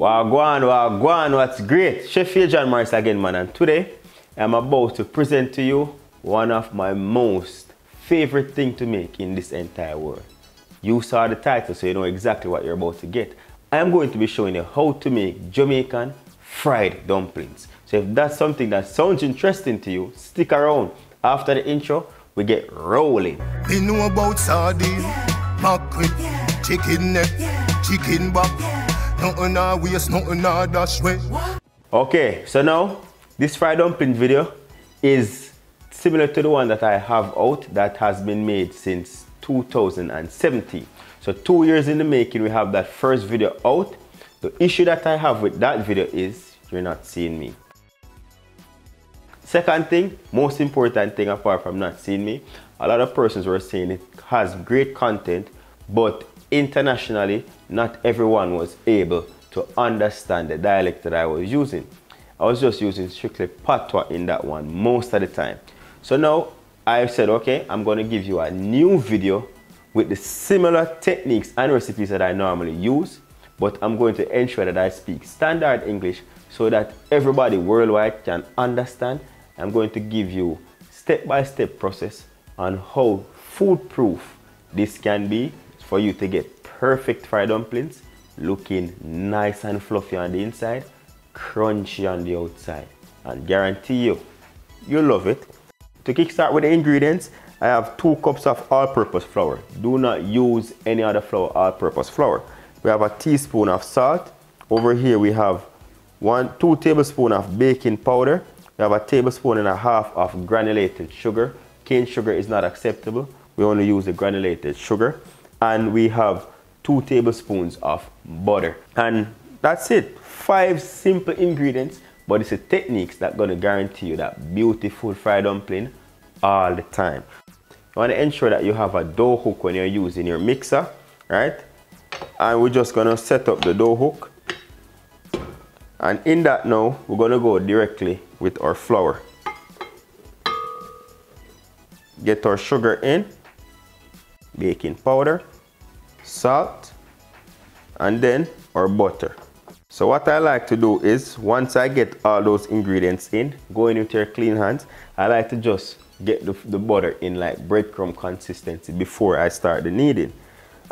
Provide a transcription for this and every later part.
Wagwan, wagwan, what's great? Chef John Morris again, man, and today I'm about to present to you one of my most favorite thing to make in this entire world. You saw the title, so you know exactly what you're about to get. I am going to be showing you how to make Jamaican fried dumplings. So if that's something that sounds interesting to you, stick around. After the intro, we get rolling. We know about sardine, mackerel, chicken neck, chicken back. Nothing nothing dash way. Okay, so now this fried dumpling video is similar to the one that I have out that has been made since 2017. So two years in the making, we have that first video out. The issue that I have with that video is you're not seeing me. Second thing, most important thing apart from not seeing me, a lot of persons were saying it has great content, but internationally, not everyone was able to understand the dialect that I was using. I was just using strictly patois in that one most of the time. So now I said, okay, I'm going to give you a new video with the similar techniques and recipes that I normally use, but I'm going to ensure that I speak standard English so that everybody worldwide can understand. I'm going to give you step-by-step -step process on how foolproof this can be for you to get perfect fried dumplings looking nice and fluffy on the inside crunchy on the outside. And guarantee you you'll love it. To kickstart with the ingredients I have two cups of all-purpose flour. Do not use any other flour all-purpose flour. We have a teaspoon of salt. Over here we have one two tablespoons of baking powder. We have a tablespoon and a half of granulated sugar. Cane sugar is not acceptable. We only use the granulated sugar and we have two tablespoons of butter. And that's it. Five simple ingredients but it's the techniques that gonna guarantee you that beautiful fried dumpling all the time. You want to ensure that you have a dough hook when you're using your mixer right? And we're just gonna set up the dough hook. And in that now we're gonna go directly with our flour. Get our sugar in baking powder salt, and then our butter. So what I like to do is, once I get all those ingredients in, going with your clean hands, I like to just get the, the butter in like breadcrumb consistency before I start the kneading.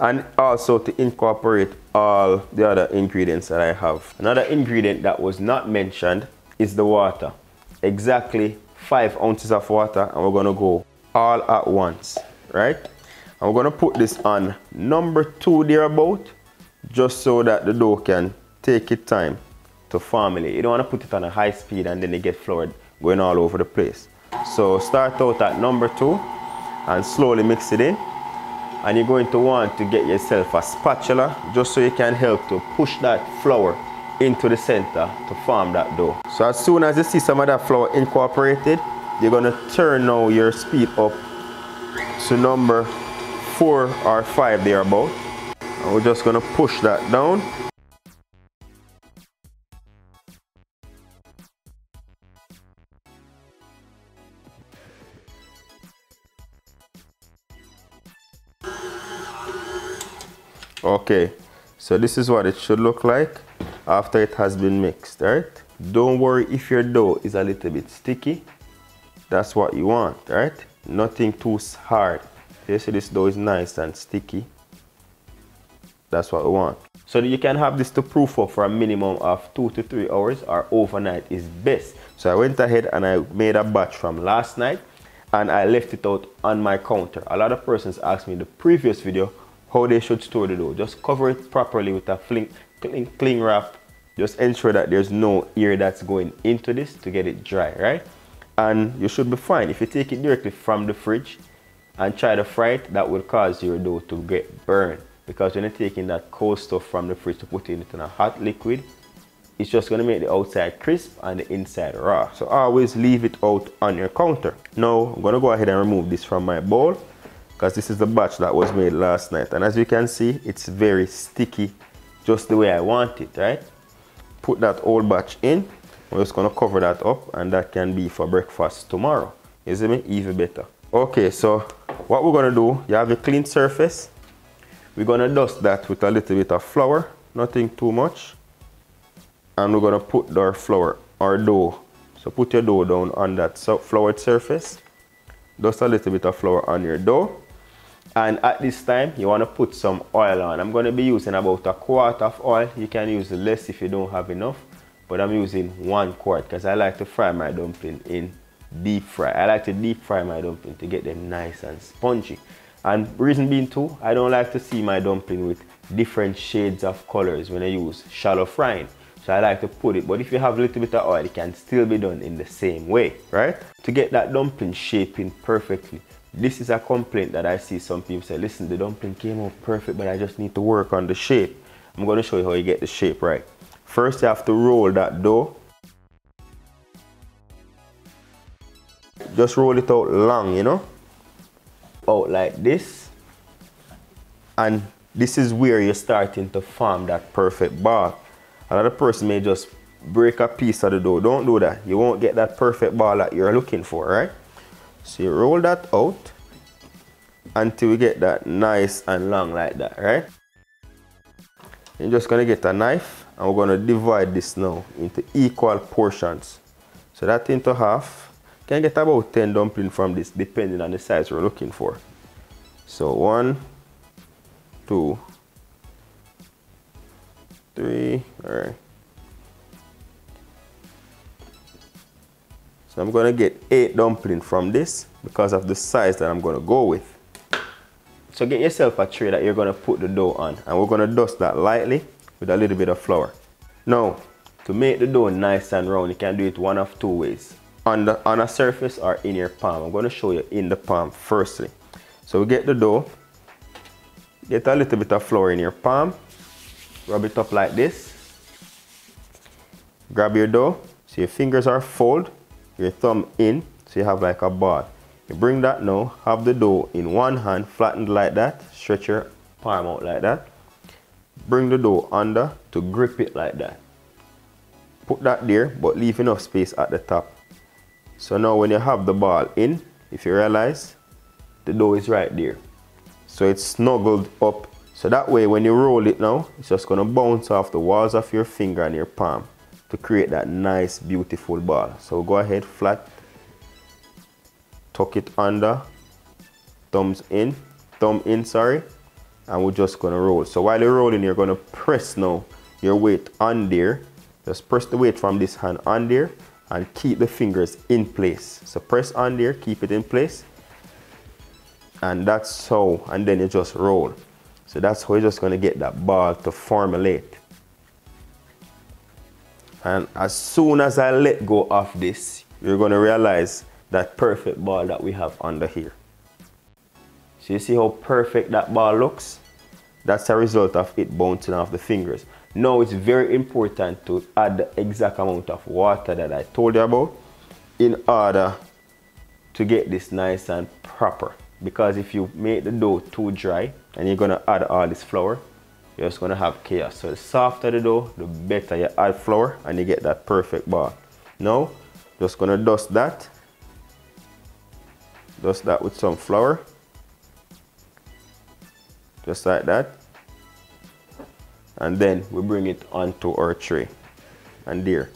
And also to incorporate all the other ingredients that I have. Another ingredient that was not mentioned is the water. Exactly five ounces of water and we're gonna go all at once, right? I'm to put this on number two there about just so that the dough can take its time to formulate. You don't want to put it on a high speed and then it get floored going all over the place. So start out at number two and slowly mix it in. And you're going to want to get yourself a spatula just so you can help to push that flour into the center to form that dough. So as soon as you see some of that flour incorporated, you're to turn now your speed up to number four or five there about. And we're just gonna push that down. Okay, so this is what it should look like after it has been mixed, right? Don't worry if your dough is a little bit sticky. That's what you want, right? Nothing too hard. You see this dough is nice and sticky. That's what we want. So you can have this to proof up for a minimum of two to three hours or overnight is best. So I went ahead and I made a batch from last night and I left it out on my counter. A lot of persons asked me in the previous video how they should store the dough. Just cover it properly with a cling, cling, cling wrap. Just ensure that there's no air that's going into this to get it dry, right? And you should be fine. If you take it directly from the fridge, and try to fry it, that will cause your dough to get burned. Because when you're taking that cold stuff from the fridge to put it in a hot liquid, it's just gonna make the outside crisp and the inside raw. So always leave it out on your counter. Now I'm gonna go ahead and remove this from my bowl because this is the batch that was made last night. And as you can see, it's very sticky, just the way I want it, right? Put that old batch in. I'm just gonna cover that up and that can be for breakfast tomorrow. See me? Even better. Okay, so what we're gonna do, you have a clean surface. We're gonna dust that with a little bit of flour, nothing too much. and we're gonna put our flour our dough. So put your dough down on that floured surface. Dust a little bit of flour on your dough. And at this time you want to put some oil on. I'm to be using about a quart of oil. You can use less if you don't have enough but I'm using one quart because I like to fry my dumpling in deep fry I like to deep fry my dumpling to get them nice and spongy and reason being too I don't like to see my dumpling with different shades of colors when I use shallow frying so I like to put it, but if you have a little bit of oil, it can still be done in the same way, right? To get that dumpling shaping perfectly. This is a complaint that I see some people say, listen, the dumpling came out perfect, but I just need to work on the shape. I'm going to show you how you get the shape right. First, you have to roll that dough. Just roll it out long, you know? Out like this. And this is where you're starting to form that perfect ball. Another person may just break a piece of the dough. Don't do that. You won't get that perfect ball that you're looking for, right? So you roll that out until you get that nice and long like that, right? You're just gonna get a knife and we're gonna divide this now into equal portions. So that into half. Can get about 10 dumplings from this depending on the size we're looking for. So one, two, three, all right. So I'm gonna get eight dumpling from this because of the size that I'm gonna go with. So get yourself a tray that you're gonna put the dough on and we're gonna dust that lightly with a little bit of flour. Now, to make the dough nice and round, you can do it one of two ways. On, the, on a surface or in your palm. I'm gonna show you in the palm firstly. So we get the dough, get a little bit of flour in your palm Rub it up like this. Grab your dough. So your fingers are fold. Your thumb in. So you have like a ball. You bring that now. Have the dough in one hand. Flattened like that. Stretch your palm out like that. Bring the dough under to grip it like that. Put that there. But leave enough space at the top. So now when you have the ball in. If you realize. The dough is right there. So it's snuggled up so that way when you roll it now, it's just gonna bounce off the walls of your finger and your palm to create that nice beautiful ball. So go ahead flat, tuck it under, thumbs in, thumb in, sorry, and we're just gonna roll. So while you're rolling, you're gonna press now your weight on there. Just press the weight from this hand on there and keep the fingers in place. So press on there, keep it in place. And that's how, and then you just roll. So that's how you're just to get that ball to formulate. And as soon as I let go of this, you're to realize that perfect ball that we have under here. So you see how perfect that ball looks? That's a result of it bouncing off the fingers. Now it's very important to add the exact amount of water that I told you about in order to get this nice and proper. Because if you make the dough too dry and you're gonna add all this flour you're just gonna have chaos. So the softer the dough the better you add flour and you get that perfect ball. Now just gonna dust that. Dust that with some flour. Just like that and then we bring it onto our tray and there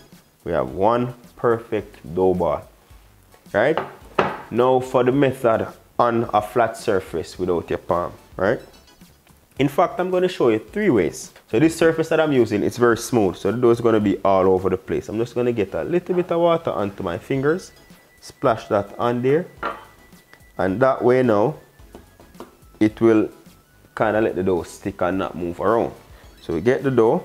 we have one perfect dough ball right now for the method on a flat surface without your palm, right? In fact, I'm going to show you three ways. So this surface that I'm using, it's very smooth. So the dough is going to be all over the place. I'm just going to get a little bit of water onto my fingers. Splash that on there. And that way now, it will kind of let the dough stick and not move around. So we get the dough.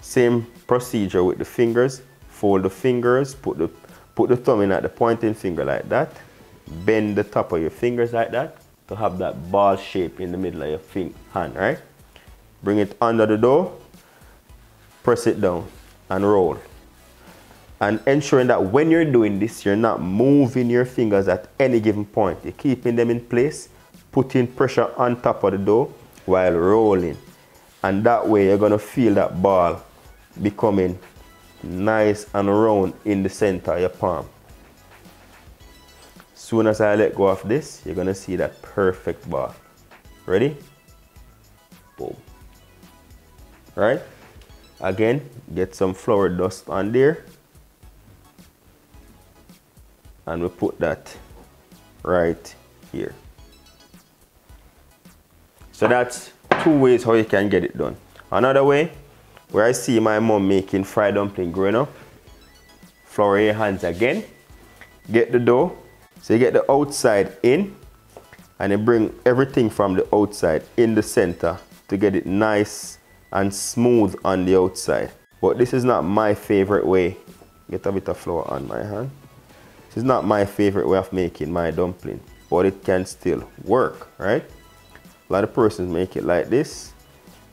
Same procedure with the fingers. Fold the fingers, put the, put the thumb in at the pointing finger like that bend the top of your fingers like that to have that ball shape in the middle of your hand, right? Bring it under the dough, press it down and roll. And ensuring that when you're doing this, you're not moving your fingers at any given point. You're keeping them in place, putting pressure on top of the dough while rolling. And that way you're gonna feel that ball becoming nice and round in the center of your palm soon as I let go of this, you're gonna see that perfect ball Ready? Boom. Right? Again, get some flour dust on there. And we put that right here. So that's two ways how you can get it done. Another way, where I see my mom making fried dumpling growing up, flour your hands again, get the dough, so you get the outside in, and you bring everything from the outside in the center to get it nice and smooth on the outside. But this is not my favorite way. Get a bit of flour on my hand. This is not my favorite way of making my dumpling, but it can still work, right? A lot of persons make it like this,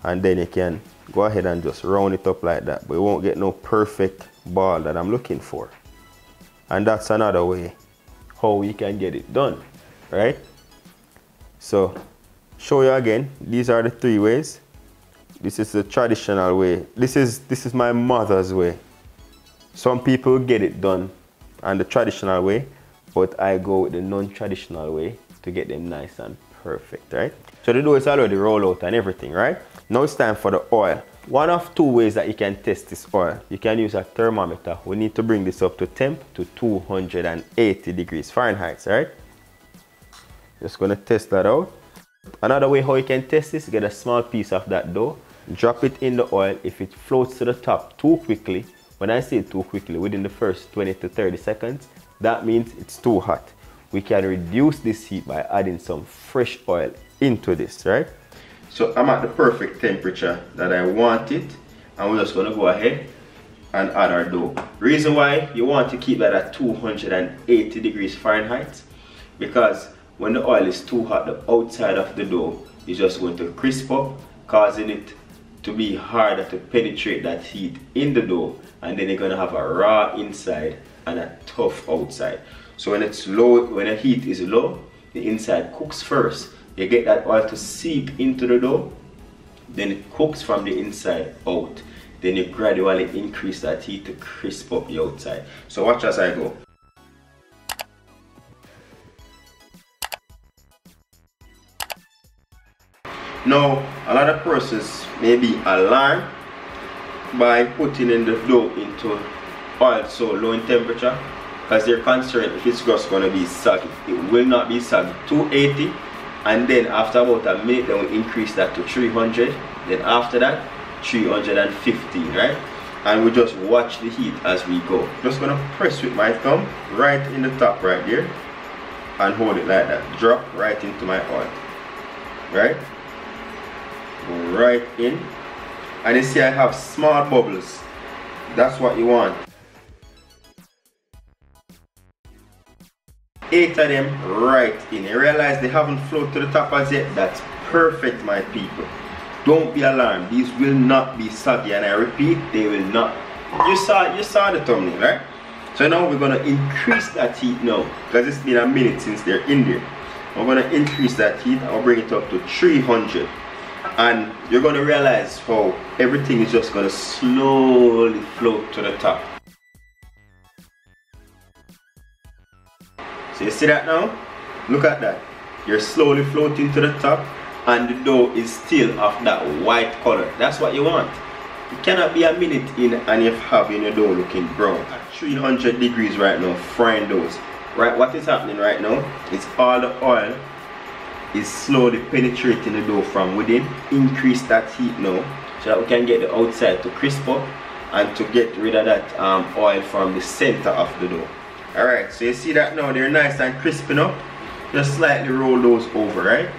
and then you can go ahead and just round it up like that, but you won't get no perfect ball that I'm looking for. And that's another way how we can get it done, right? So, show you again, these are the three ways. This is the traditional way. This is, this is my mother's way. Some people get it done on the traditional way, but I go with the non-traditional way to get them nice and perfect, right? So the dough is already rolled out and everything, right? Now it's time for the oil. One of two ways that you can test this oil. You can use a thermometer. We need to bring this up to temp to 280 degrees Fahrenheit, right? Just gonna test that out. Another way how you can test this, get a small piece of that dough drop it in the oil if it floats to the top too quickly when I say too quickly within the first 20 to 30 seconds that means it's too hot we can reduce this heat by adding some fresh oil into this right so I'm at the perfect temperature that I want it and we're just gonna go ahead and add our dough reason why you want to keep that at 280 degrees Fahrenheit because when the oil is too hot the outside of the dough is just going to crisp up causing it to be harder to penetrate that heat in the dough and then you're gonna have a raw inside and a tough outside. So when it's low, when the heat is low, the inside cooks first. You get that oil to seep into the dough, then it cooks from the inside out. Then you gradually increase that heat to crisp up the outside. So watch as I go. Now, a lot of persons may be alarmed by putting in the dough into oil so low in temperature because they're concerned if it's just going to be soggy. It will not be soggy. 280 and then after about a minute then we increase that to 300 then after that 350 right? And we just watch the heat as we go. Just gonna press with my thumb right in the top right there and hold it like that. Drop right into my oil right? Right in. And you see I have small bubbles. That's what you want eight of them right in. You realize they haven't flowed to the top as yet. That's perfect my people. Don't be alarmed. These will not be soggy. And I repeat they will not. You saw you saw the thumbnail right? So now we're gonna increase that heat now because it's been a minute since they're in there. I'm gonna increase that heat. I'll bring it up to 300 and you're going to realize how everything is just going to slowly float to the top so you see that now look at that you're slowly floating to the top and the dough is still of that white color that's what you want it cannot be a minute in and you have your dough looking brown at 300 degrees right now frying those. right what is happening right now it's all the oil is slowly penetrating the dough from within. Increase that heat now so that we can get the outside to crisp up and to get rid of that um, oil from the center of the dough. Alright, so you see that now they're nice and crisping up. Just slightly roll those over, right?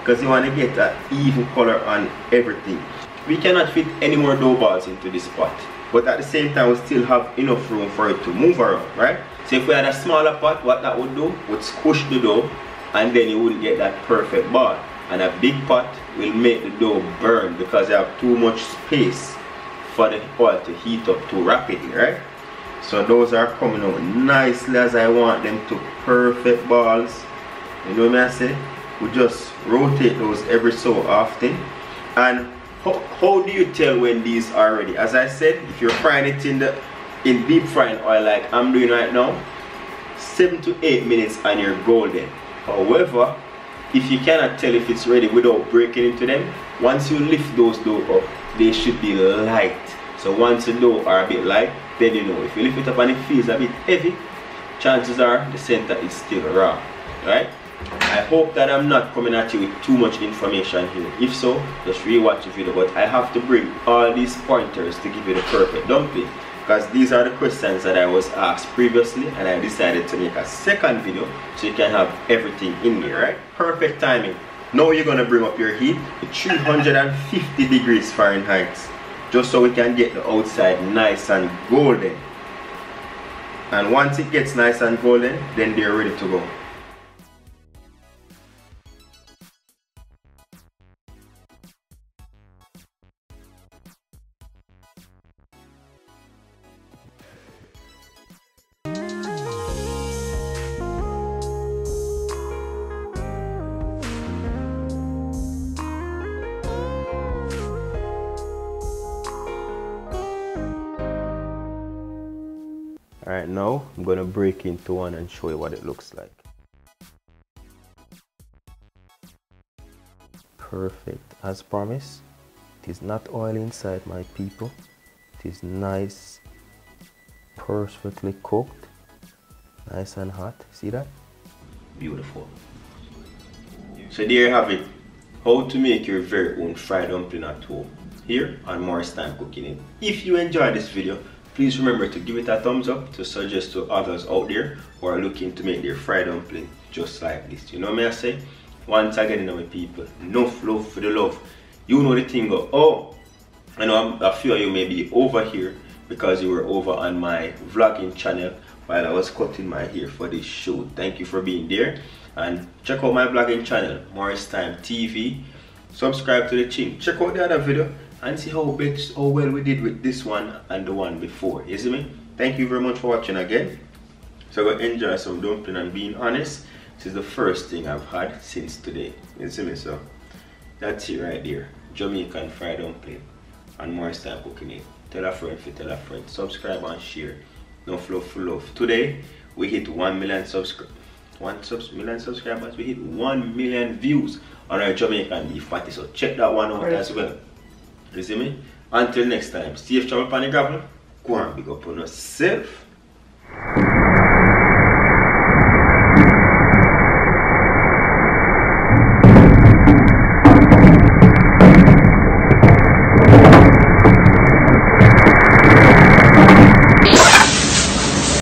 Because you want to get that even color on everything. We cannot fit any more dough balls into this pot. But at the same time, we still have enough room for it to move around, right? So if we had a smaller pot, what that would do would squish the dough and then you wouldn't get that perfect ball and a big pot will make the dough burn because you have too much space for the oil to heat up too rapidly right so those are coming out nicely as I want them to. Perfect balls. You know what I say? We just rotate those every so often. And how, how do you tell when these are ready? As I said if you're frying it in the in deep frying oil like I'm doing right now 7 to 8 minutes and you're golden. However, if you cannot tell if it's ready without breaking into them, once you lift those dough up, they should be light. So once the dough are a bit light, then you know. If you lift it up and it feels a bit heavy, chances are the center is still raw, right? I hope that I'm not coming at you with too much information here. If so, just rewatch the video. But I have to bring all these pointers to give you the perfect dumpling. Because these are the questions that I was asked previously and I decided to make a second video so you can have everything in there, right? Perfect timing. Now you're going to bring up your heat to 350 degrees Fahrenheit just so we can get the outside nice and golden. And once it gets nice and golden, then they're ready to go. Break into one and show you what it looks like. Perfect as promised. It is not oil inside my people. It is nice, perfectly cooked, nice and hot. See that? Beautiful. So there you have it. How to make your very own fried dumpling at home. Here on Morris Time Cooking It. If you enjoyed this video, Please remember to give it a thumbs up to suggest to others out there who are looking to make their fried dumpling just like this. You know me I say? Once again, you know my people, enough love for the love. You know the thing go, oh, I know a few of you may be over here because you were over on my vlogging channel while I was cutting my hair for this show. Thank you for being there and check out my vlogging channel, Morris Time TV. Subscribe to the channel. Check out the other video and see how big how well we did with this one and the one before. You see me? Thank you very much for watching again. So go enjoy some dumpling and being honest. This is the first thing I've had since today. You see me? So that's it right there. Jamaican fried dumpling and Morris Time Cooking it. Tell a friend if you tell a friend. Subscribe and share. No flow full love today we hit 1 million subscribers one subs million subscribers. We hit 1 million views. On our Jamaican beef patty. So check that one out as well you see me? Until next time, safe travel upon the gravel. Go and big up on yourself.